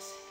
Yes.